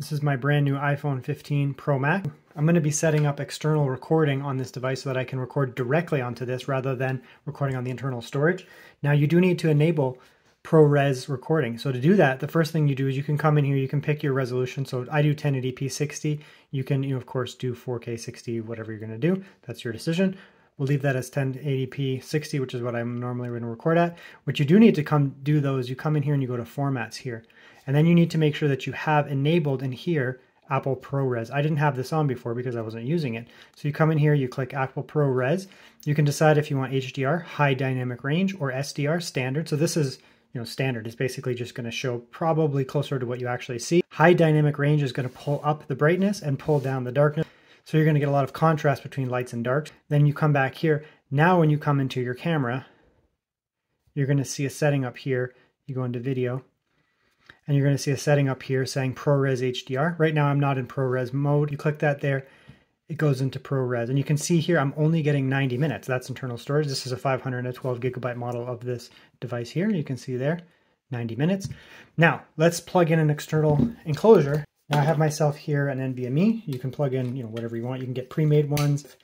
This is my brand new iPhone 15 Pro Max. I'm going to be setting up external recording on this device so that I can record directly onto this rather than recording on the internal storage. Now you do need to enable ProRes recording. So to do that, the first thing you do is you can come in here, you can pick your resolution. So I do 1080p 60. You can, you know, of course, do 4K 60, whatever you're going to do. That's your decision. We'll leave that as 1080p 60, which is what I'm normally going to record at. What you do need to come do though is you come in here and you go to formats here. And then you need to make sure that you have enabled in here Apple ProRes. I didn't have this on before because I wasn't using it. So you come in here, you click Apple ProRes. You can decide if you want HDR, high dynamic range, or SDR, standard. So this is you know, standard. It's basically just going to show probably closer to what you actually see. High dynamic range is going to pull up the brightness and pull down the darkness. So you're going to get a lot of contrast between lights and darks. Then you come back here. Now when you come into your camera, you're going to see a setting up here. You go into video and you're going to see a setting up here saying ProRes HDR. Right now I'm not in ProRes mode. You click that there, it goes into ProRes. And you can see here I'm only getting 90 minutes. That's internal storage. This is a 512 gigabyte model of this device here. You can see there, 90 minutes. Now let's plug in an external enclosure now I have myself here an NVMe. You can plug in, you know, whatever you want. You can get pre-made ones.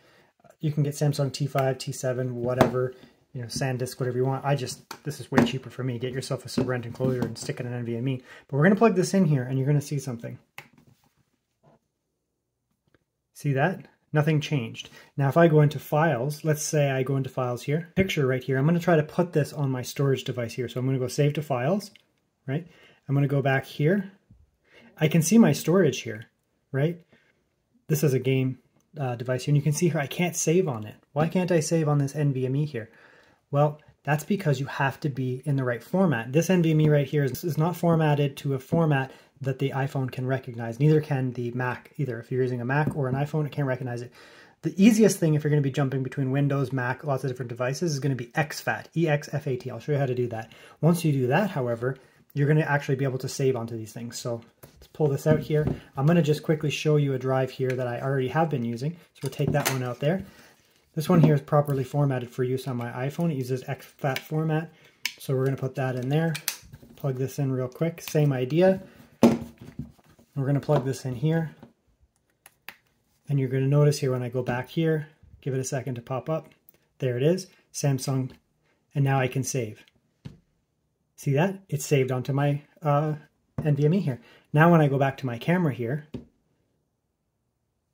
You can get Samsung T5, T7, whatever, you know, SanDisk, whatever you want. I just, this is way cheaper for me. Get yourself a Sabrent enclosure and stick it in an NVMe. But we're going to plug this in here and you're going to see something. See that? Nothing changed. Now if I go into files, let's say I go into files here, picture right here, I'm going to try to put this on my storage device here. So I'm going to go save to files, right? I'm going to go back here I can see my storage here, right? This is a game uh, device here, and you can see here I can't save on it. Why can't I save on this NVMe here? Well, that's because you have to be in the right format. This NVMe right here is, is not formatted to a format that the iPhone can recognize. Neither can the Mac either. If you're using a Mac or an iPhone, it can't recognize it. The easiest thing if you're going to be jumping between Windows, Mac, lots of different devices is going to be XFAT, exFAT, E-X-F-A-T. I'll show you how to do that. Once you do that, however, you're going to actually be able to save onto these things. So let's pull this out here. I'm going to just quickly show you a drive here that I already have been using. So we'll take that one out there. This one here is properly formatted for use on my iPhone. It uses exFAT format. So we're going to put that in there. Plug this in real quick. Same idea. We're going to plug this in here. And you're going to notice here when I go back here, give it a second to pop up. There it is, Samsung. And now I can save. See that? It's saved onto my uh, NVMe here. Now when I go back to my camera here,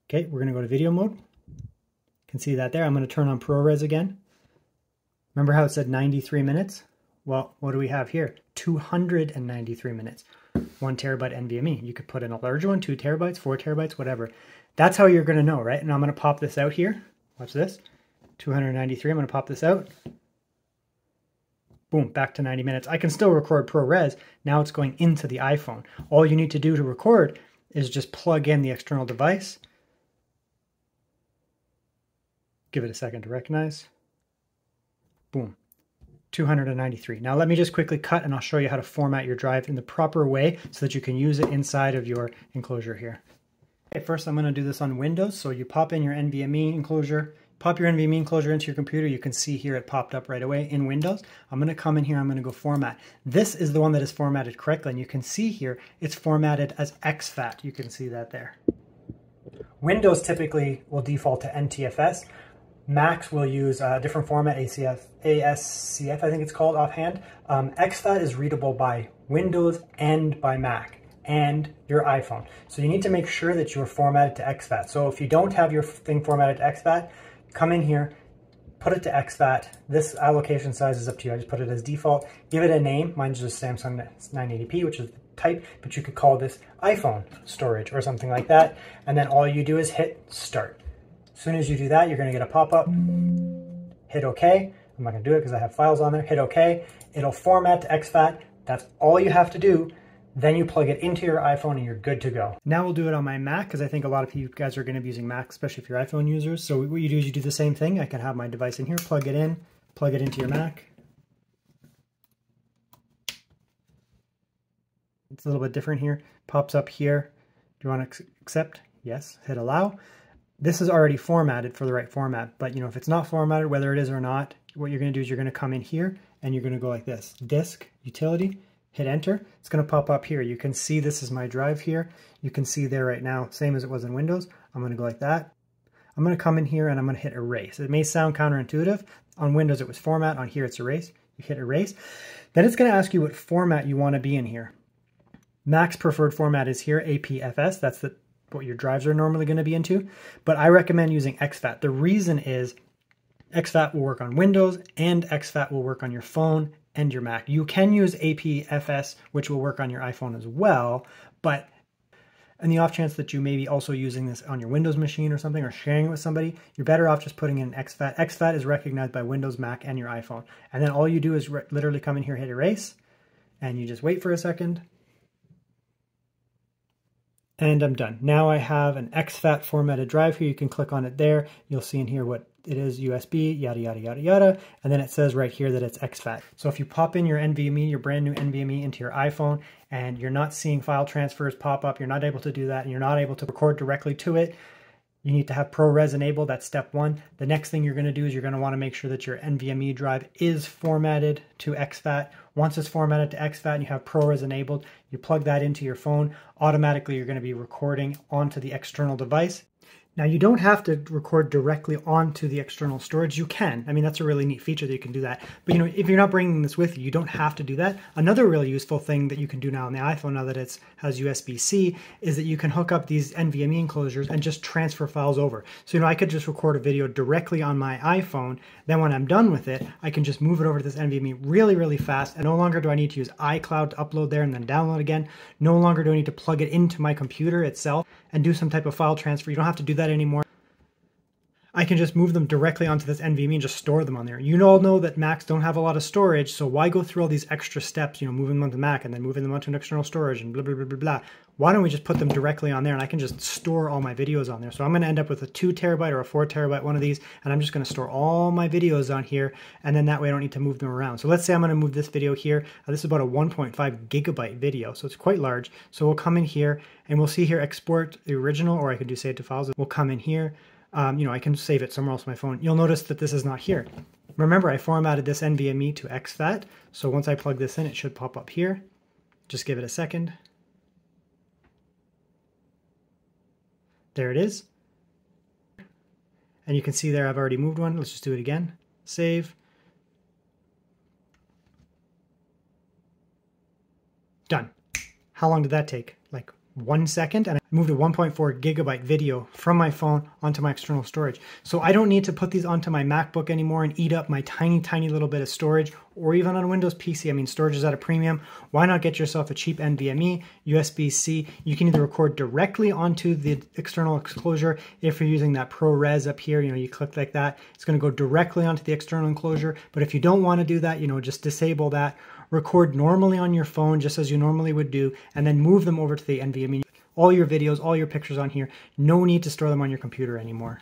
okay, we're going to go to video mode. Can see that there. I'm going to turn on ProRes again. Remember how it said 93 minutes? Well, what do we have here? 293 minutes. One terabyte NVMe. You could put in a larger one, two terabytes, four terabytes, whatever. That's how you're going to know, right? And I'm going to pop this out here. Watch this. 293. I'm going to pop this out boom, back to 90 minutes. I can still record ProRes. Now it's going into the iPhone. All you need to do to record is just plug in the external device. Give it a second to recognize. Boom, 293. Now let me just quickly cut and I'll show you how to format your drive in the proper way so that you can use it inside of your enclosure here. Okay, first I'm going to do this on Windows. So you pop in your NVMe enclosure, pop your NVMe enclosure into your computer, you can see here it popped up right away in Windows. I'm going to come in here, I'm going to go format. This is the one that is formatted correctly, and you can see here it's formatted as exFAT. You can see that there. Windows typically will default to NTFS. Macs will use a different format, ACF, ASCF, I think it's called offhand. Um, exFAT is readable by Windows and by Mac and your iPhone. So you need to make sure that you're formatted to exFAT. So if you don't have your thing formatted to exFAT, come in here, put it to exFAT. This allocation size is up to you. I just put it as default. Give it a name. Mine's just Samsung 980p, which is the type, but you could call this iPhone storage or something like that. And then all you do is hit start. As soon as you do that, you're gonna get a pop-up. Hit OK. I'm not gonna do it because I have files on there. Hit OK. It'll format to exFAT. That's all you have to do. Then you plug it into your iPhone and you're good to go. Now we'll do it on my Mac because I think a lot of you guys are going to be using Mac, especially if you're iPhone users. So what you do is you do the same thing. I can have my device in here, plug it in, plug it into your Mac. It's a little bit different here. Pops up here. Do you want to accept? Yes. Hit allow. This is already formatted for the right format, but you know if it's not formatted, whether it is or not, what you're going to do is you're going to come in here and you're going to go like this. Disk, utility, hit enter, it's going to pop up here. You can see this is my drive here. You can see there right now, same as it was in Windows. I'm going to go like that. I'm going to come in here and I'm going to hit erase. It may sound counterintuitive. On Windows it was format, on here it's erase. You hit erase. Then it's going to ask you what format you want to be in here. Mac's preferred format is here, APFS. That's the, what your drives are normally going to be into. But I recommend using exFAT. The reason is exFAT will work on Windows and exFAT will work on your phone and your Mac. You can use APFS, which will work on your iPhone as well, but in the off chance that you may be also using this on your Windows machine or something or sharing it with somebody, you're better off just putting in exFAT. exFAT is recognized by Windows, Mac, and your iPhone. And then all you do is literally come in here, hit erase, and you just wait for a second. And I'm done. Now I have an exFAT formatted drive here. You can click on it there. You'll see in here what it is USB, yada, yada, yada, yada. And then it says right here that it's exFAT. So if you pop in your NVMe, your brand new NVMe into your iPhone, and you're not seeing file transfers pop up, you're not able to do that, and you're not able to record directly to it, you need to have ProRes enabled. That's step one. The next thing you're going to do is you're want to make sure that your NVMe drive is formatted to exFAT. Once it's formatted to exFAT and you have ProRes enabled, you plug that into your phone. Automatically, you're going to be recording onto the external device. Now you don't have to record directly onto the external storage. You can. I mean, that's a really neat feature that you can do that. But you know, if you're not bringing this with you, you don't have to do that. Another really useful thing that you can do now on the iPhone, now that it has USB-C, is that you can hook up these NVMe enclosures and just transfer files over. So, you know, I could just record a video directly on my iPhone. Then when I'm done with it, I can just move it over to this NVMe really, really fast. And no longer do I need to use iCloud to upload there and then download again. No longer do I need to plug it into my computer itself and do some type of file transfer. You don't have to do that anymore. I can just move them directly onto this NVMe and just store them on there. You all know that Macs don't have a lot of storage, so why go through all these extra steps, you know, moving them onto the Mac and then moving them onto an external storage and blah, blah, blah, blah, blah. Why don't we just put them directly on there and I can just store all my videos on there. So I'm gonna end up with a two terabyte or a four terabyte one of these, and I'm just gonna store all my videos on here, and then that way I don't need to move them around. So let's say I'm gonna move this video here. Uh, this is about a 1.5 gigabyte video, so it's quite large. So we'll come in here and we'll see here export the original, or I could do save to files. We'll come in here um, you know, I can save it somewhere else on my phone. You'll notice that this is not here. Remember, I formatted this NVMe to exFAT, so once I plug this in, it should pop up here. Just give it a second. There it is. And you can see there I've already moved one. Let's just do it again. Save. Done. How long did that take? One second and I moved a 1.4 gigabyte video from my phone onto my external storage. So I don't need to put these onto my MacBook anymore and eat up my tiny, tiny little bit of storage or even on a Windows PC. I mean, storage is at a premium. Why not get yourself a cheap NVMe, USB-C? You can either record directly onto the external enclosure if you're using that ProRes up here, you know, you click like that, it's gonna go directly onto the external enclosure. But if you don't wanna do that, you know, just disable that record normally on your phone just as you normally would do, and then move them over to the NVMe. All your videos, all your pictures on here, no need to store them on your computer anymore.